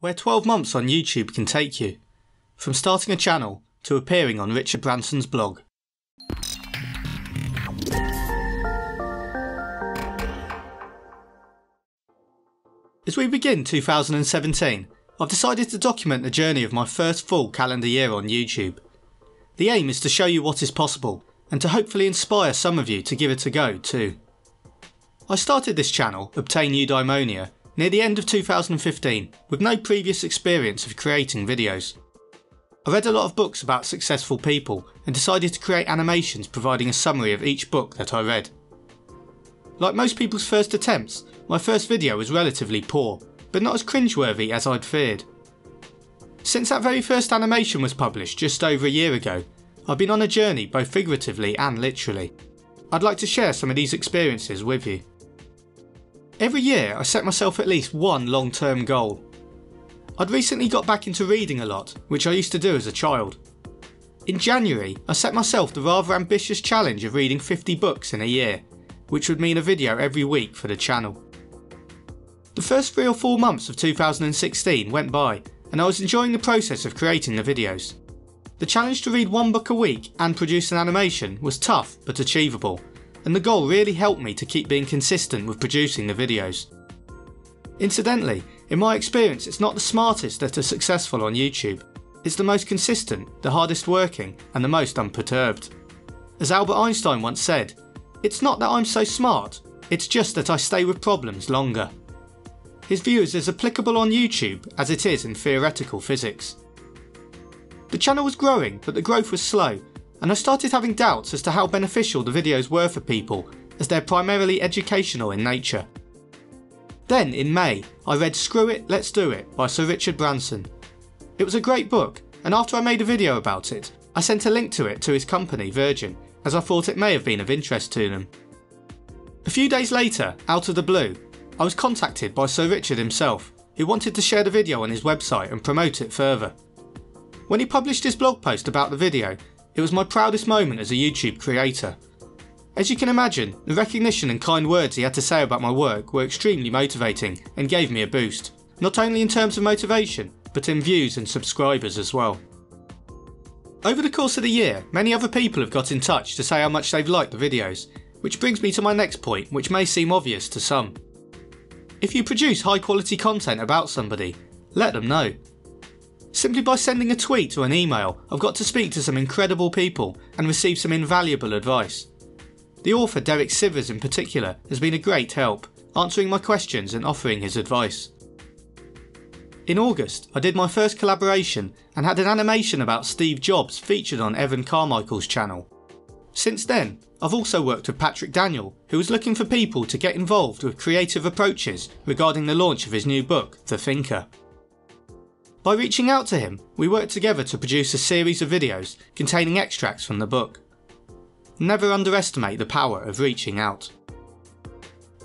Where 12 months on YouTube can take you. From starting a channel to appearing on Richard Branson's blog. As we begin 2017, I've decided to document the journey of my first full calendar year on YouTube. The aim is to show you what is possible and to hopefully inspire some of you to give it a go too. I started this channel, Obtain Eudaimonia, near the end of 2015 with no previous experience of creating videos. I read a lot of books about successful people and decided to create animations providing a summary of each book that I read. Like most people's first attempts, my first video was relatively poor, but not as cringeworthy as I'd feared. Since that very first animation was published just over a year ago, I've been on a journey both figuratively and literally. I'd like to share some of these experiences with you. Every year I set myself at least one long term goal. I'd recently got back into reading a lot, which I used to do as a child. In January, I set myself the rather ambitious challenge of reading 50 books in a year, which would mean a video every week for the channel. The first three or four months of 2016 went by, and I was enjoying the process of creating the videos. The challenge to read one book a week and produce an animation was tough but achievable, and the goal really helped me to keep being consistent with producing the videos. Incidentally, in my experience, it's not the smartest that are successful on YouTube, it's the most consistent, the hardest working, and the most unperturbed. As Albert Einstein once said, it's not that I'm so smart, it's just that I stay with problems longer. His view is as applicable on YouTube as it is in theoretical physics. The channel was growing, but the growth was slow, and I started having doubts as to how beneficial the videos were for people, as they're primarily educational in nature. Then, in May, I read Screw It, Let's Do It by Sir Richard Branson. It was a great book, and after I made a video about it, I sent a link to it to his company, Virgin, as I thought it may have been of interest to them. A few days later, out of the blue, I was contacted by Sir Richard himself, who wanted to share the video on his website and promote it further. When he published his blog post about the video, it was my proudest moment as a YouTube creator. As you can imagine, the recognition and kind words he had to say about my work were extremely motivating and gave me a boost, not only in terms of motivation, but in views and subscribers as well. Over the course of the year, many other people have got in touch to say how much they've liked the videos, which brings me to my next point, which may seem obvious to some. If you produce high quality content about somebody, let them know. Simply by sending a tweet or an email, I've got to speak to some incredible people and receive some invaluable advice. The author Derek Sivers in particular has been a great help, answering my questions and offering his advice. In August, I did my first collaboration and had an animation about Steve Jobs featured on Evan Carmichael's channel. Since then, I've also worked with Patrick Daniel, who was looking for people to get involved with creative approaches regarding the launch of his new book, The Thinker. By reaching out to him, we worked together to produce a series of videos containing extracts from the book. Never underestimate the power of reaching out.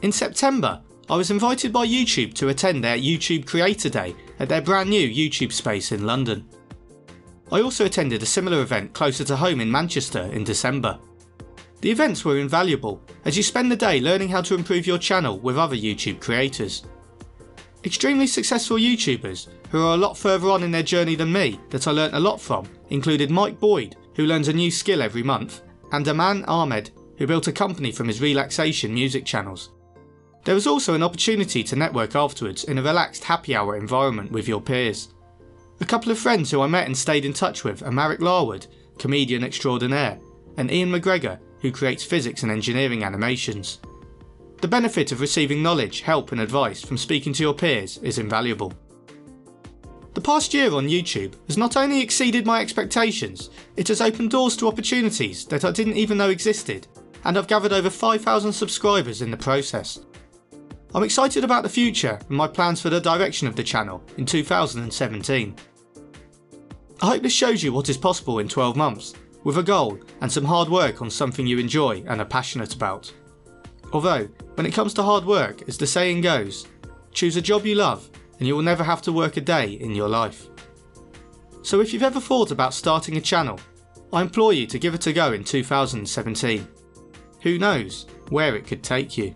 In September, I was invited by YouTube to attend their YouTube Creator Day at their brand new YouTube space in London. I also attended a similar event closer to home in Manchester in December. The events were invaluable as you spend the day learning how to improve your channel with other YouTube creators. Extremely successful YouTubers who are a lot further on in their journey than me that I learnt a lot from included Mike Boyd, who learns a new skill every month, and Amman Ahmed, who built a company from his relaxation music channels. There was also an opportunity to network afterwards in a relaxed happy hour environment with your peers. A couple of friends who I met and stayed in touch with are Marek Larwood, comedian extraordinaire, and Iain McGregor, who creates physics and engineering animations. The benefit of receiving knowledge, help, and advice from speaking to your peers is invaluable. The past year on YouTube has not only exceeded my expectations, it has opened doors to opportunities that I didn't even know existed, and I've gathered over 5,000 subscribers in the process. I'm excited about the future and my plans for the direction of the channel in 2017. I hope this shows you what is possible in 12 months, with a goal and some hard work on something you enjoy and are passionate about. Although, when it comes to hard work, as the saying goes, choose a job you love and you will never have to work a day in your life. So if you've ever thought about starting a channel, I implore you to give it a go in 2017. Who knows where it could take you.